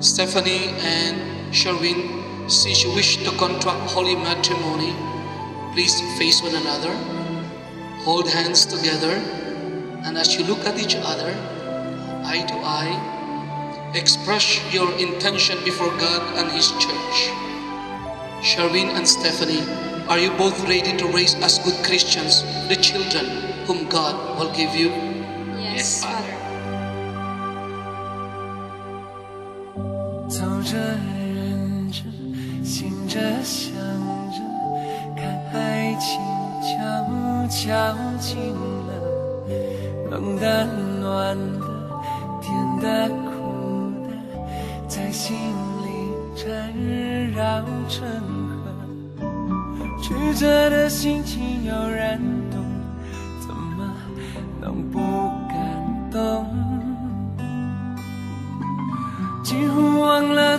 Stephanie and Sherwin, since you wish to contract holy matrimony, please face one another, hold hands together, and as you look at each other, eye to eye, express your intention before God and His church. Sherwin and Stephanie, are you both ready to raise as good Christians the children whom God will give you? Yes, Father. 走着，忍着，醒着，想着，看爱情悄悄近了，冷的、暖的，甜的、苦的，在心里缠绕成河。曲折的心情有人懂，怎么能不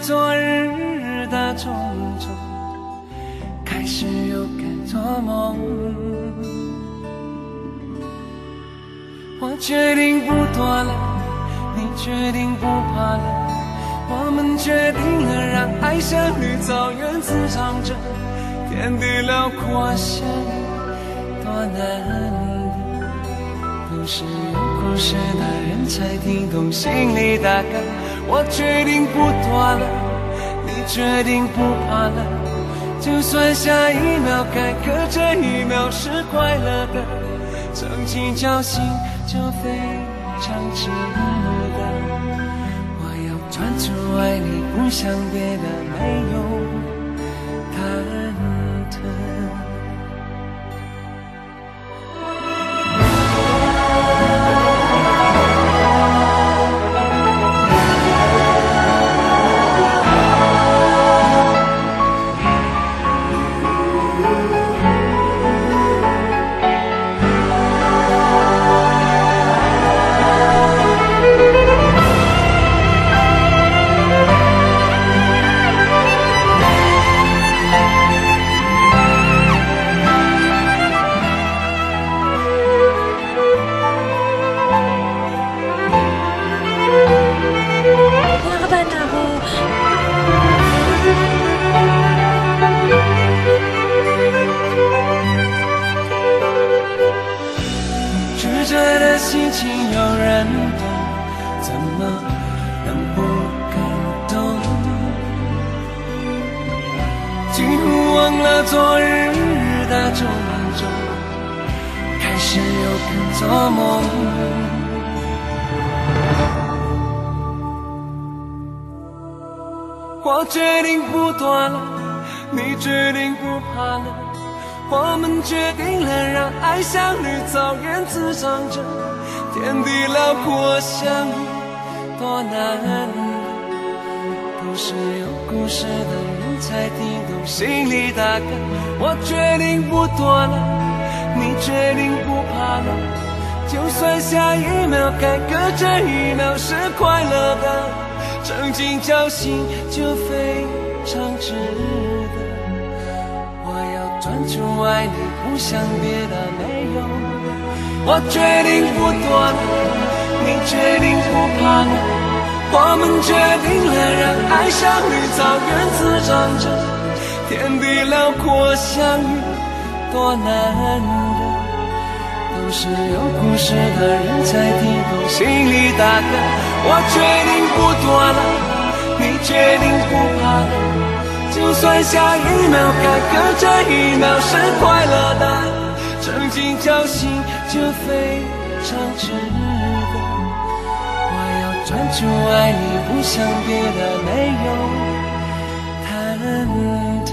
昨日的种种，开始又该做梦。我决定不躲了，你决定不怕了，我们决定了让爱像绿草原滋长着，天地辽阔相遇多难得，都是有故事的人才听懂心里大概。我决定不躲了，你决定不怕了，就算下一秒坎坷这一秒是快乐的，曾经侥幸就非常值得。我要专注爱你，不想别的，没有昨日的种种，开始又敢做梦。我决定不躲了，你。决定不怕了，我们决定了让爱像绿草原滋长着，天地辽阔相遇多难，都是有故事的人才听懂心里大概。我决定不躲了，你决定不怕了，就算下一秒该隔这一秒是快乐的。曾经侥幸就非常值得。我要专注爱你，不想别的没有。我决定不躲了，你决定不怕了，我们决定了让爱像绿草原滋长着，天地辽阔相遇多难得。都是有故事的人才听懂心里大概。我决定不躲了，你决定不怕了，就算下一秒坎坷这一秒是快乐的，曾经侥幸就非常值得。专注爱你，不想别的，没有忐忑。